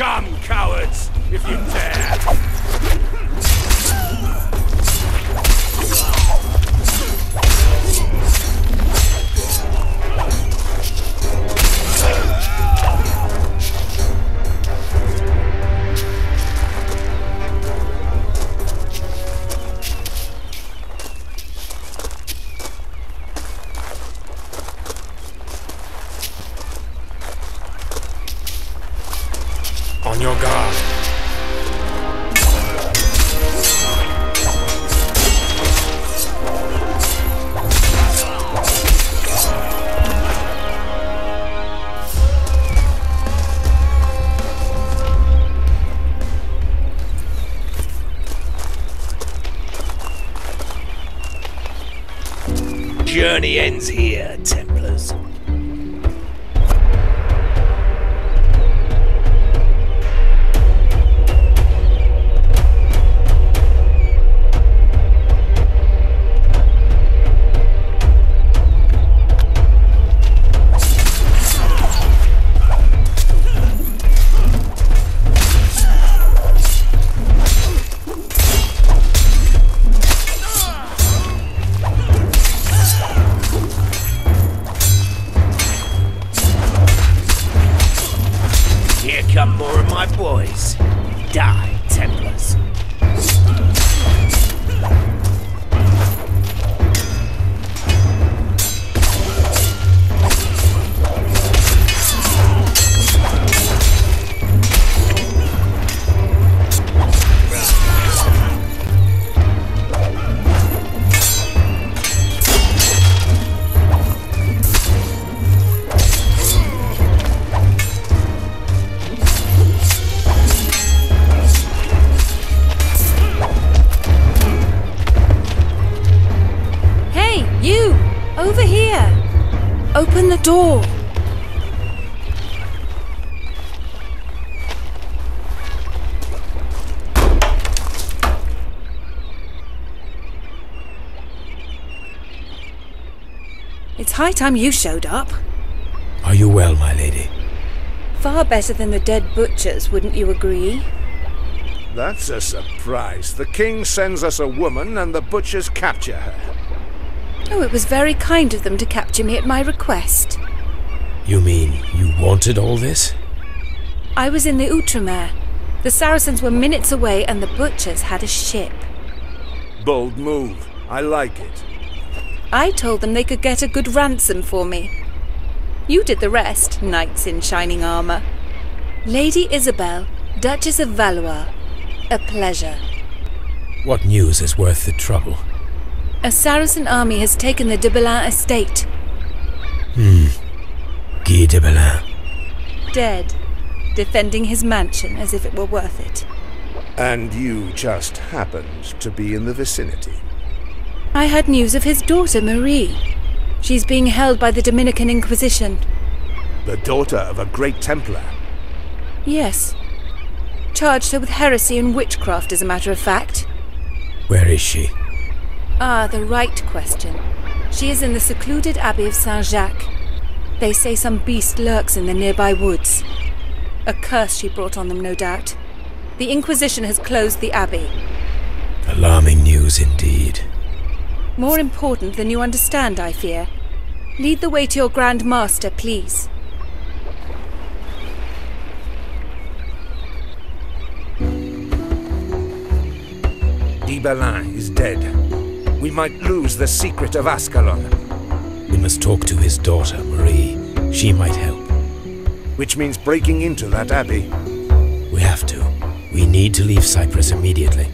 Come, cowards, if you dare! Guard. Journey ends here, Templars. High time you showed up. Are you well, my lady? Far better than the dead butchers, wouldn't you agree? That's a surprise. The king sends us a woman and the butchers capture her. Oh, it was very kind of them to capture me at my request. You mean you wanted all this? I was in the Outremer. The Saracens were minutes away and the butchers had a ship. Bold move. I like it. I told them they could get a good ransom for me. You did the rest, knights in shining armour. Lady Isabel, Duchess of Valois. A pleasure. What news is worth the trouble? A Saracen army has taken the d'Ibelin estate. Hmm. Guy d'Ibelin. Dead. Defending his mansion as if it were worth it. And you just happened to be in the vicinity. I had news of his daughter, Marie. She's being held by the Dominican Inquisition. The daughter of a great Templar. Yes. Charged her with heresy and witchcraft, as a matter of fact. Where is she? Ah, the right question. She is in the secluded Abbey of Saint Jacques. They say some beast lurks in the nearby woods. A curse she brought on them, no doubt. The Inquisition has closed the Abbey. Alarming news indeed. More important than you understand, I fear. Lead the way to your Grand Master, please. d'Ibelin is dead. We might lose the secret of Ascalon, We must talk to his daughter, Marie. She might help. which means breaking into that abbey. We have to. We need to leave Cyprus immediately.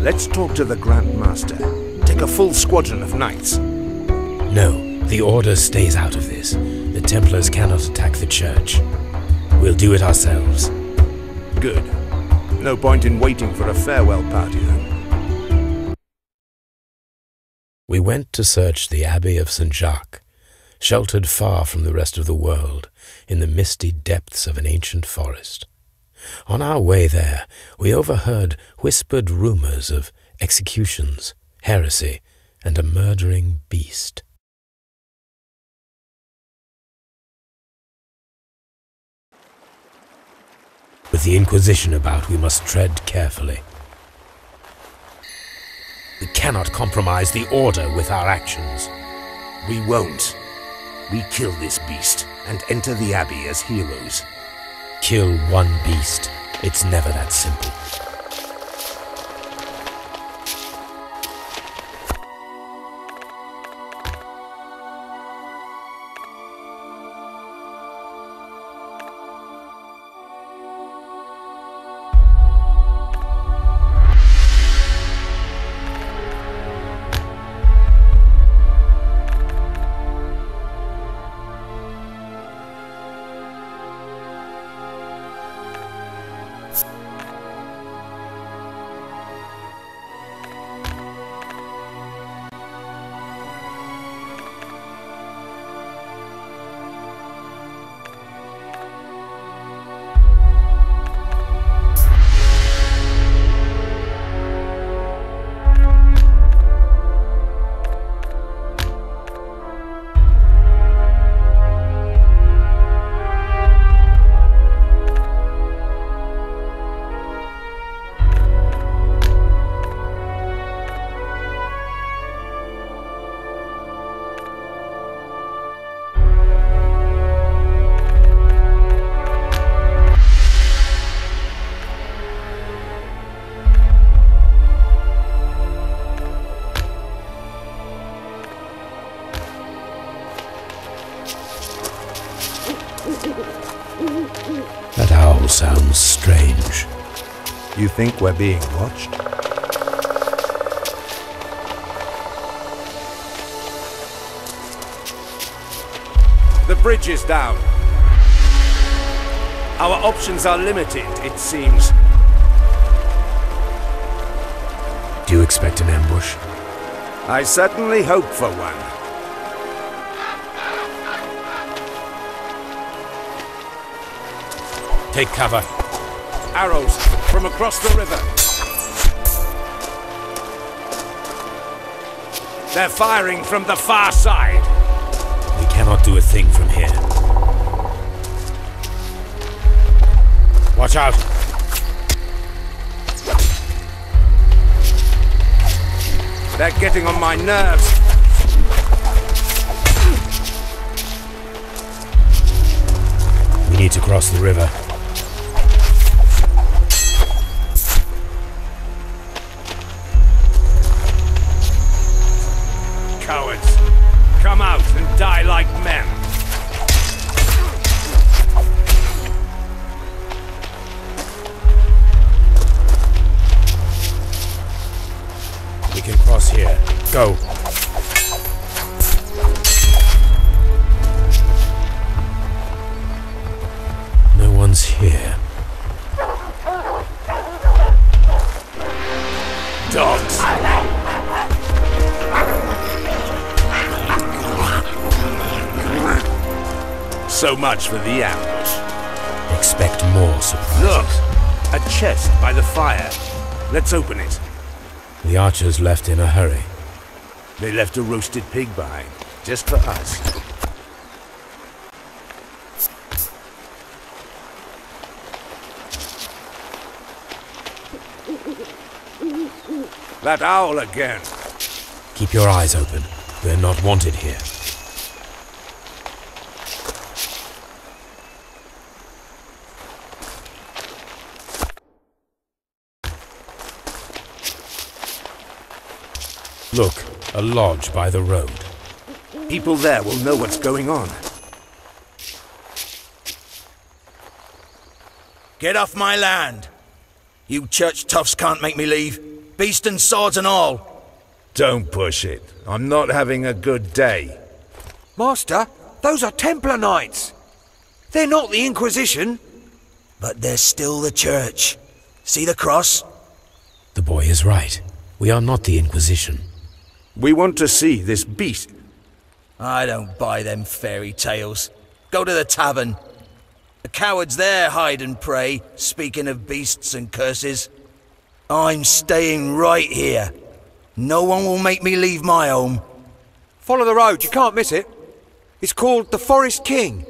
Let's talk to the Grand Master. A full squadron of knights. No, the Order stays out of this. The Templars cannot attack the Church. We'll do it ourselves. Good. No point in waiting for a farewell party, then. We went to search the Abbey of St. Jacques, sheltered far from the rest of the world in the misty depths of an ancient forest. On our way there, we overheard whispered rumors of executions, heresy, and a murdering beast. With the Inquisition about, we must tread carefully. We cannot compromise the Order with our actions. We won't. We kill this beast and enter the Abbey as heroes. Kill one beast. It's never that simple. You think we're being watched? The bridge is down. Our options are limited, it seems. Do you expect an ambush? I certainly hope for one. Take cover. Arrows from across the river. They're firing from the far side. We cannot do a thing from here. Watch out! They're getting on my nerves. We need to cross the river. Go. No one's here. Dogs. So much for the ambush. Expect more surprises. Look! A chest by the fire. Let's open it. The archers left in a hurry. They left a roasted pig behind, just for us. That owl again. Keep your eyes open. We're not wanted here. Look, a lodge by the road. People there will know what's going on. Get off my land. You church toughs can't make me leave. Beast and swords and all. Don't push it. I'm not having a good day. Master, those are Templar Knights. They're not the Inquisition. But they're still the church. See the cross? The boy is right. We are not the Inquisition. We want to see this beast. I don't buy them fairy tales. Go to the tavern. The cowards there hide and pray, speaking of beasts and curses. I'm staying right here. No one will make me leave my home. Follow the road, you can't miss it. It's called the Forest King.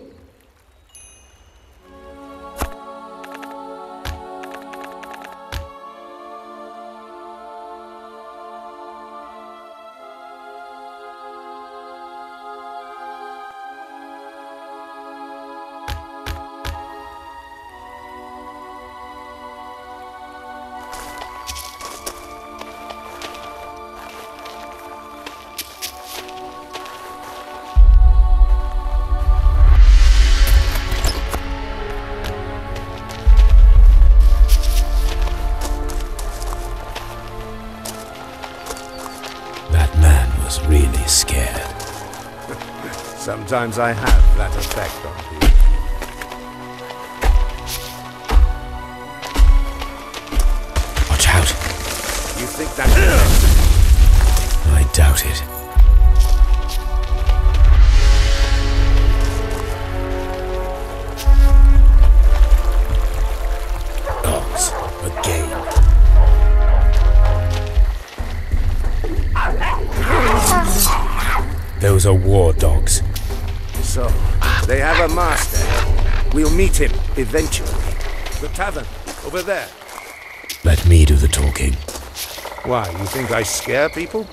Sometimes I have that effect on people. Watch out. You think that... I doubt it. Dogs, again. Those are war dogs. So, they have a master. We'll meet him, eventually. The tavern, over there. Let me do the talking. Why, you think I scare people?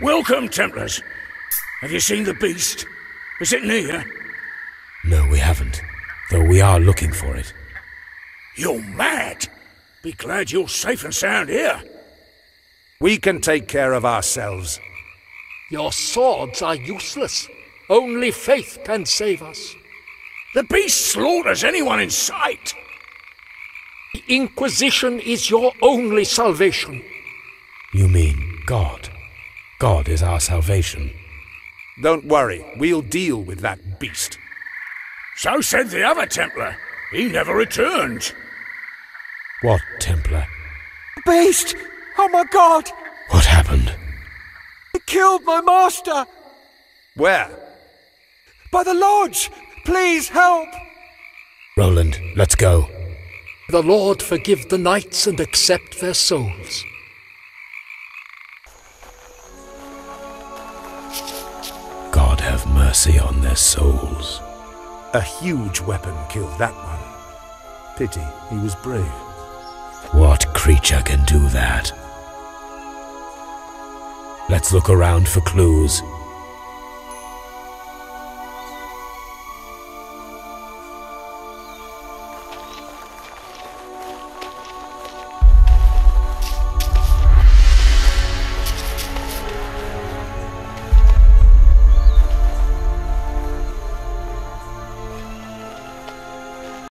Welcome, Templars. Have you seen the beast? Is it near? Eh? No, we haven't. Though we are looking for it. You're mad. Be glad you're safe and sound here. We can take care of ourselves. Your swords are useless. Only faith can save us. The beast slaughters anyone in sight. The Inquisition is your only salvation. You mean God? God is our salvation. Don't worry, we'll deal with that beast. So said the other Templar. He never returned. What, Templar? Beast! Oh my god! What happened? It killed my master! Where? By the lodge! Please help! Roland, let's go. The Lord forgive the knights and accept their souls. Mercy on their souls. A huge weapon killed that one. Pity he was brave. What creature can do that? Let's look around for clues.